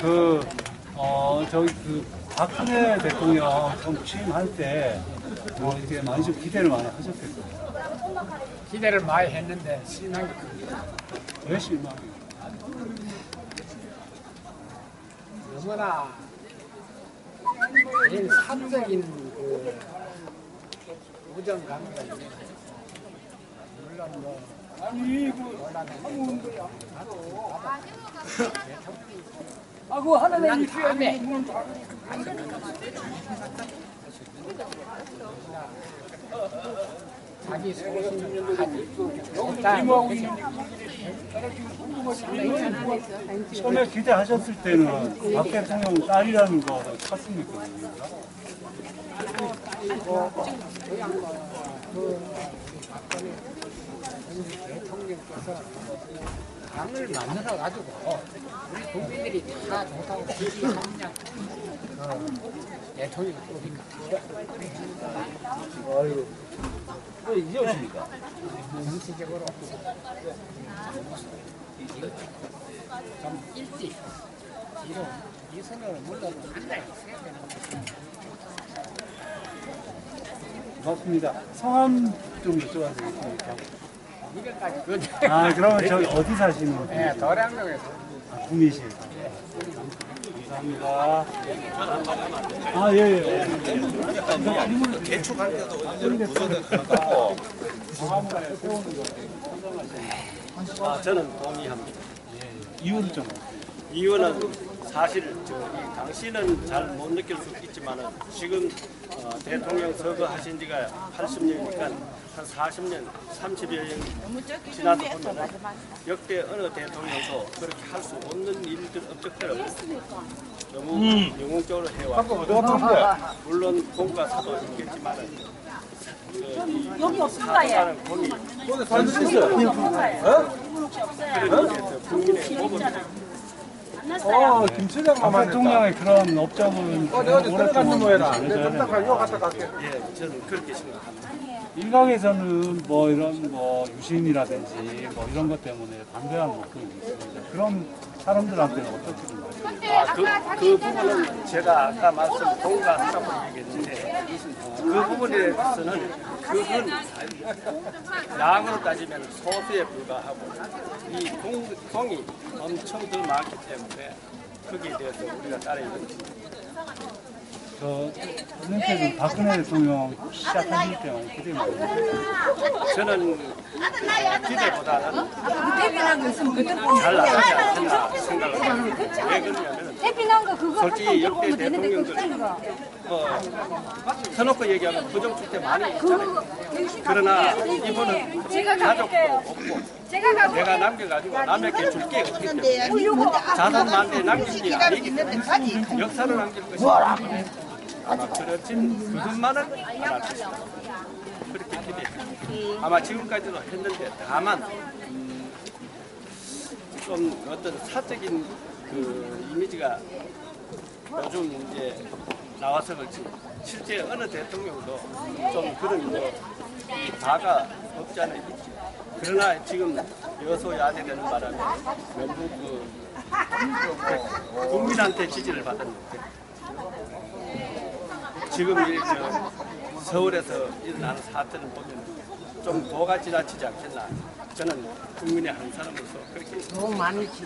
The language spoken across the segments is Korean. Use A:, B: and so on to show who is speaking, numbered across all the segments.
A: 그, 어, 저기 그 박근혜 대통령 처음 취임할 때, 뭐 이렇게 많이 좀 기대를 많이 하셨겠어요.
B: 기대를 많이 했는데
A: 게왜 실망?
B: 너무나 개인 사적인 그 우정 관계가 거죠. 물론 뭐
A: 아니, 그,
B: 논란은
A: 아그 하나님
B: 다음에 자기 소신 일단
A: 처음에 기대하셨을 때는 박 대통령 딸이라는 거 컸습니까?
B: 대통령께서 당을 만들어 가지고 우리 국민들이 다 좋다고 지지하느냐 그 대통령이 뽑니까
C: 왜 이제 오십니까?
B: 정치적으로 좀 일찍 뒤로 이 선을 물론 한달 있어야 되는.
A: 고맙습니다. 성함 좀 여쭤봐도 되겠습니까?
B: 그
A: 아, 그러면 저기 어디 사시는
B: 네,
A: 분이세요?
B: 도량동에서
A: 아, 구미시. 감사합니다. 아, 예, 예.
C: 개축할 때도 무서운 가깝고. 아, 저는 동의합니다.
A: 이유를 좀.
C: 이유는 사실 저, 이 당신은 잘못 느낄 수 있지만은 지금 어, 대통령 선거 하신 지가 80년이니까 한 40년, 30여 년 지나서 보면 역대 어느 대통령도 그렇게 할 수 없는 일들 업적들을 너무 영웅적으로 해왔고 물론 공과 사도 있겠지만은
D: 여기 없을까 얘?
C: 하는 공이
D: 없을까
C: 그런 의미에서 국민의 몸을
D: 만났어요.
A: 박 대통령의 그런 업적은 오랫동안 전해져야 된다.
C: 예, 저는 그렇게 생각합니다.
A: 일각에서는 뭐 이런 뭐 유신이라든지 뭐 이런 것 때문에 반대하는 목소리 있습니다. 그런 사람들한테는 어떻게?
C: 아, 그, 그 부분은 제가 아까 말씀 동감하라고 얘기했는데 그 부분에 대해서는 그건 양으로 따지면 소수에 불과하고 이 공, 공이 엄청 더 많기 때문에 거기에 대해서 우리가 따라야 됩니다.
A: 저 선생님께서 박근혜 대통령 시작하실 때 많이 했어요.
C: 저는 기대보다는
D: 거 있으면 그때 대피난 거 그거
C: 솔직히
D: 그
C: 대통령들. 뭐 터놓고 얘기하면 부정축제 많이 있잖아요. 그러나 이분은
D: 제가
C: 가족도
D: 가볼게요.
C: 없고. 내가 남겨가지고 남에게 줄게 없기 때문에 자산만대 남긴 게 아니기 때문에 역사를 남길 때문에 아마 그렇진 그것만은 안할 것이다. 그렇게 기대해요. 아마 지금까지도 했는데 다만 음, 좀 어떤 사적인 그 이미지가 요즘 이제 나와서 그렇지 실제 어느 대통령도 좀 그런 뭐 바가 없지 않아 있지. 그러나 지금 여소야대되는 바람에 전부 그 국민한테 지지를 받았는데 지금 이저 서울에서 일어나는 사태를 보면 좀 도가 지나치지 않겠나. 저는 국민의 한 사람으로서 그렇게
B: 너무 많이 지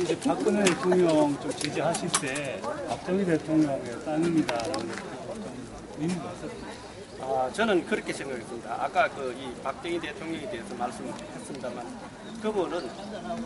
A: 이제 박근혜 대통령 좀 지지하실 때 박정희 대통령의 따님이다라는 좀 의미가 있었어요.
C: 아, 저는 그렇게 생각했습니다. 아까 그 이 박정희 대통령에 대해서 말씀했습니다만 그분은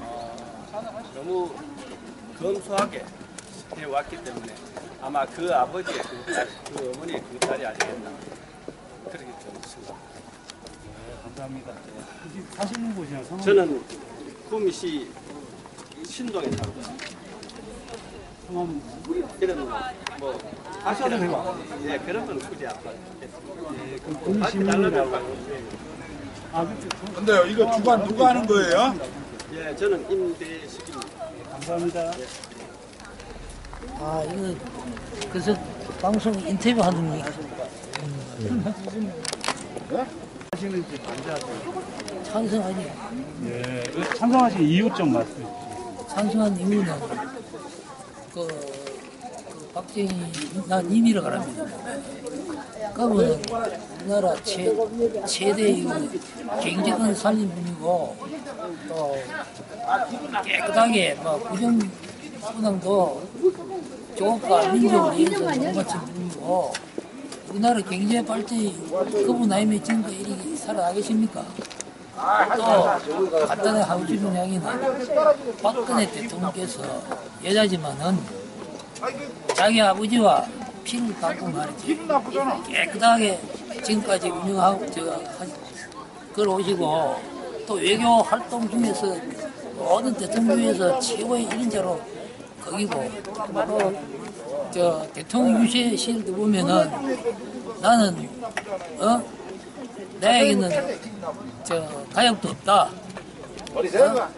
C: 어, 너무 검소하게 해왔기 때문에 아마 그 아버지의 그, 딸, 그 어머니의 그 딸이 아니겠나 그렇게 저는 생각합니다.
A: 네, 감사합니다. 사시는 곳이나 성함
C: 저는 구미시 신동에 살고 있습니다.
A: 성함
C: 이런 뭐
A: 하셔도 되고.
C: 예, 그런 건 굳이 안 받겠습니다.
A: 예, 그 구미
C: 받기
A: 시민이라고.
C: 달라고
A: 아, 그렇죠.
E: 근데요, 이거 주관 누가 하는 거예요?
C: 예, 저는 임대식입니다.
A: 감사합니다.
F: 아, 이거, 그래서 방송 인터뷰 하는 거.
A: 하시는지 반대하세요.
F: 찬성하니.
A: 예, 그 찬성하신 이유 좀 말씀해 주세요.
F: 찬성한 이유는 그, 그 박정희 난 이미를 가랍니다. 그분은 우리나라 최, 최대 이 경제권 살린 분이고 또 깨끗하게 뭐 부정 분황도 조국과 민족을 위해서 농가친 분이고 우리나라 경제 발전이 그분 아니면 지금까지 이렇게 살아가겠습니까? 또 간단하게 하고 싶은 이야기는 박근혜 대통령께서 여자지만은 자기 아버지와 피를 닦고 말이지 깨끗하게 지금까지 운영하고 저 걸어오시고 또 외교 활동 중에서 모든 대통령 중에서 최고의 1인자로 거기고 또 저 대통령 유세실도 보면은 나는 어 나에게는 저 가족도 없다. 어?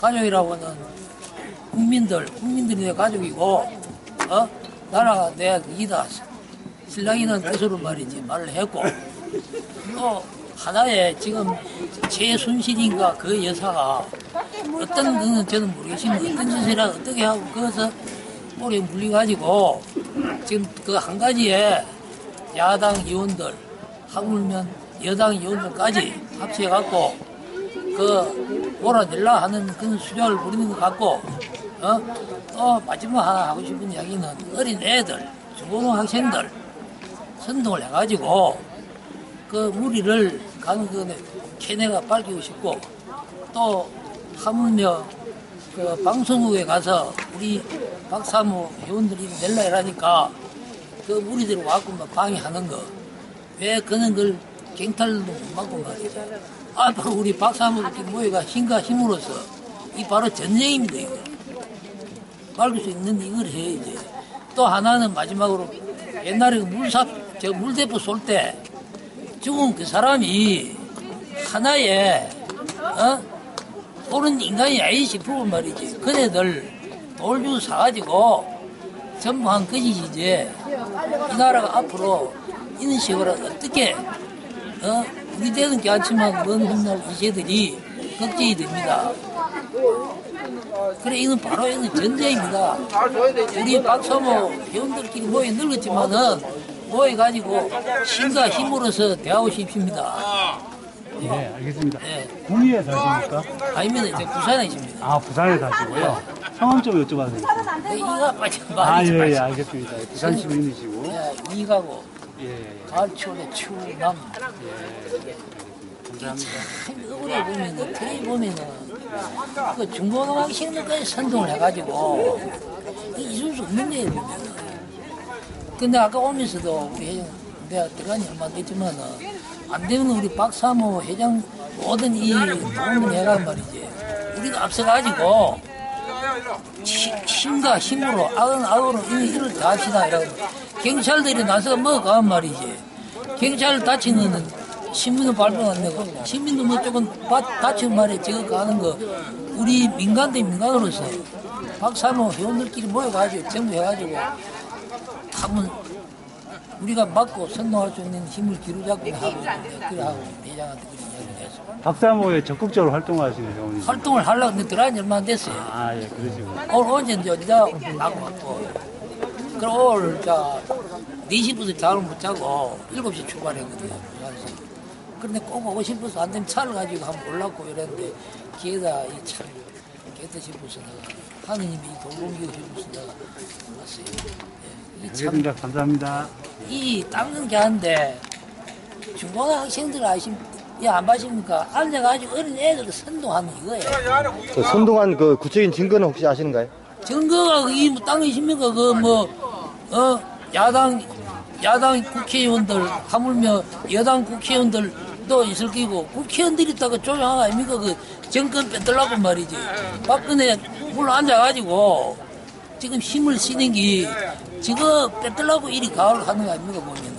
F: 가족이라고는 국민들, 국민들이 내 가족이고, 어? 나라가 내 그이다. 신랑이는 뜻으로 말이지, 말을 했고, 또 하나의 지금 최순실인가 그 여사가 어떤 그는 저는 모르겠지만 어떤 짓이라 어떻게 하고 거기서 꼬리에 물려가지고 지금 그 한 가지에 야당 의원들 하물면 여당 의원들까지 합쳐갖고 그 몰아낼라 하는 그런 수작을 부리는 것 같고 어? 또 마지막 하나 하고 싶은 이야기는 어린 애들 중고등학생들 선동을 해가지고 그 무리를 가는 그 걔네가 밝히고 싶고 또 하물며 그 방송국에 가서 우리 박사모 회원들이 낼라 이라니까 그 무리들 와갖고 막 방해하는 거 왜 그는 걸 경탈도 못 막고 말이죠. 아, 바로 우리 박사모들 모여가 힘과 힘으로써 이 바로 전쟁입니다, 이거. 막을 수 있는 이걸 해야지. 또 하나는 마지막으로 옛날에 그 물삽, 저 물대포 쏠 때 죽은 그 사람이 하나의, 어? 옳은 인간이 아니지 싶으면 말이지. 그네들 돌 주고 사가지고 전부 한 것이지, 이제. 이 나라가 앞으로 이런 식으로 어떻게, 어? 우리 때는 괜찮지만 먼 훗날 이세들이 걱정이 됩니다. 그래, 이건 바로 이건 전쟁입니다. 우리 박사모 회원들끼리 모여 늙었지만은 모여가지고 힘과 힘으로서 대하고 싶습니다.
A: 예, 알겠습니다.
F: 예.
A: 구미에 사십니까?
F: 아니면 이제 부산에 있습니다.
A: 아, 부산에 사시고요. 성함 좀 여쭤봐도?
F: 네, 이가 빠져
A: 아, 예, 예. 알겠습니다. 부산 시민이시고.
F: 예, 이가고
A: 예, 예,
F: 가을초래 추남.
A: 감사합니다.
F: 얼굴에 보면은 테레비 보면은 그 중고등학생들까지 선동을 해가지고 이 있을 수 없는 보면은 근데 아까 오면서도 회장 내가 들어간 지 얼마 안 됐지만은 안 되면 우리 박사모 회장 모든 이 도움을 해가 말이지. 우리가 앞서가지고 히- 힘과 힘으로 악은 악으로 이 일을 다 합시다 이러고 경찰들이 나서 뭐가 말이지? 경찰 다치는 신문도 발표 안 내고 시민도 뭐 조금 바- 다치고 말이야 저거 가는 거 우리 민간 대 민간으로서 박사모 회원들끼리 모여가지고 정부 해가지고 한번 우리가 막고 선동할 수 있는 힘을 기르자고 하고 있는데 그래 하고 대장한테 그런 이야기를 했어
A: 박사모에 적극적으로 활동하시는 경우는
F: 활동을 하려고 했는데 들어간 지 얼마 안 됐어요.
A: 아, 예, 그러시고.
F: 오늘 언제 이제 어디다 나고 왔고. 그럼 오늘 자 4시부터 잠을 못 자고 7시 출발했거든요. 부산에서 그런데 꼭 오고 싶어서 안 되면 차를 가지고 한번 올랐고 이랬는데 기회다 이 참 깼다 싶어서 내가 하느님이 이 돌봄기고 싶어서 내가 올랐어요 예, 이참
A: 알겠습니다. 감사합니다.
F: 이 닦는 게 한데 중고등학생들 아십 야안 봐십니까? 앉아가지고 어린 애들 선동하는 이거예요.
G: 그 선동한 그 구체적인 증거는 혹시 아시는가요?
F: 증거가 이뭐 땅이십니까? 그뭐어 야당 야당 국회의원들 하물며 여당 국회의원들 도 있을 끼고 국회의원들이 있다가 조용한 거 아닙니까? 그 정권 뺏들라고 말이지. 박근혜 물러 앉아가지고 지금 힘을 쓰는 게 지금 뺏들라고 이리 가을 하는 거 아닙니까 보면은.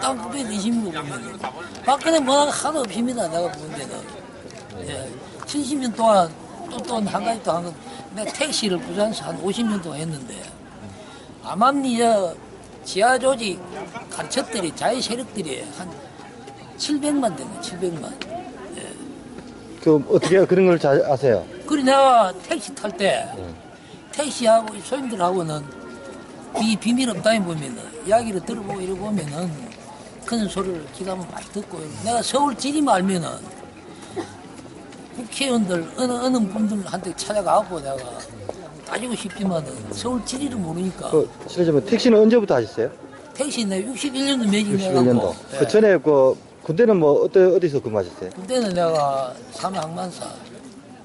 F: 땅 구배 드십니까 보면은. 박근혜 뭐가 하나도 없습니다. 내가 본 데는. 예. 70년 동안 또또한 가지 또한 건, 내가 택시를 부산에서 한 50년 동안 했는데, 암암리 저 지하 조직 간첩들이, 자의 세력들이 한 700만 되네, 700만.
G: 그 어떻게 그런 걸잘 아세요?
F: 그래 내가 택시 탈 때 택시하고 이 소인들하고는 이 비밀 없다니 보면은 이야기를 들어보고 이러 보면은 그런 소리를 기다면 많이 듣고 내가 서울 지리만 알면은 국회의원들 어느 어느 분들한테 찾아가고 내가 따지고 싶지만은 서울 지리를 모르니까
G: 그, 실례지만 택시는 언제부터 하셨어요?
F: 택시 내 61년도 매진
G: 61년도.
F: 해갖고
G: 그 전에 그 군대는 뭐 어디 어디서 근무하셨어요?
F: 그때는 내가 삼항만사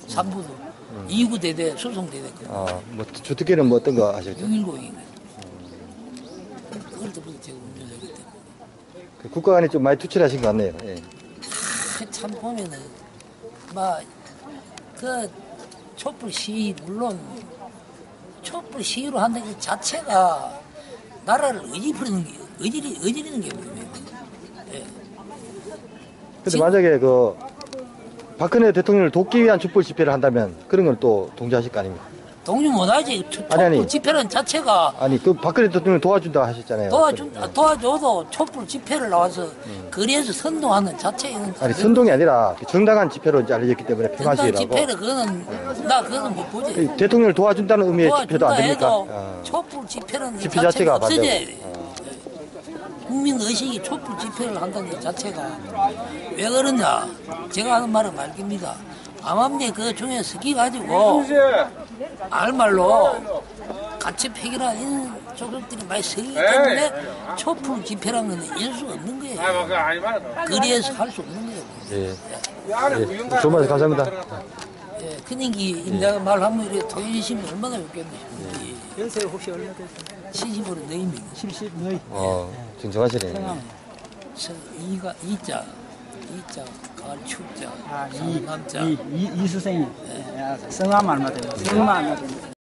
F: 삼부도 이 2구 대대 수송대대 그
G: 아, 뭐 주특기는 뭐 어떤 거 하셨죠?
F: 610이 그럴 때부터 제가 때문에
G: 그 국가관이 좀 많이 투철하신 것 같네요. 예.
F: 아, 참 보면은 막그 촛불 시위 물론 촛불 시위로 한다는 것 자체가 나라를 의지부리는 게 의지리 의지리는 게 뭐예요?
G: 근데 만약에 그 박근혜 대통령을 돕기 위한 촛불 집회를 한다면 그런 걸 또 동조하실 거 아닙니까?
F: 동료 못하지 촛-
G: 아니, 아니.
F: 촛불 집회라는 자체가
G: 아니 그 박근혜 대통령을 도와준다 하셨잖아요.
F: 도와준 도와줘도 촛불 집회를 나와서 거리에서 선동하는 자체는
G: 아니 선동이 아니라 정당한 집회로 이제 알려졌기 때문에 평화시위라고.
F: 집회를 그거는 나 그거는 못 보지.
G: 그 대통령을 도와준다는 의미의 집회도
F: 도와준다
G: 안 됩니까?
F: 해도
G: 아.
F: 촛불 집회라는
G: 집회
F: 자체가
G: 자체가
F: 없어져야. 돼. 국민 의식이 촛불 집회를 한다는 것 자체가 왜 그러냐? 제가 하는 말은 말입니다. 암암리 그 중에 서기 가지고 알말로 가치 폐기라 이런 조직들이 많이 서기 때문에 촛불 집회라는 건 이길 수 없는 거예요. 거리에서 할 수 없는 거예요.
G: 예. 예. 좋은 말씀 감사합니다.
F: 예, 그니기 내가 말하면 이렇게 도인심이 얼마나 좋겠네.
B: 연세 혹시 얼마 됐어요?
F: 70으로 너입니다.
B: 70 너희.
G: 어, 정정하시네.
F: 서 이가 이자 이자 가을 축자
B: 아, 이,
F: 남자
B: 이, 이, 이수생이. 야, 성함 얼마 돼요? 성함 얼마 돼요?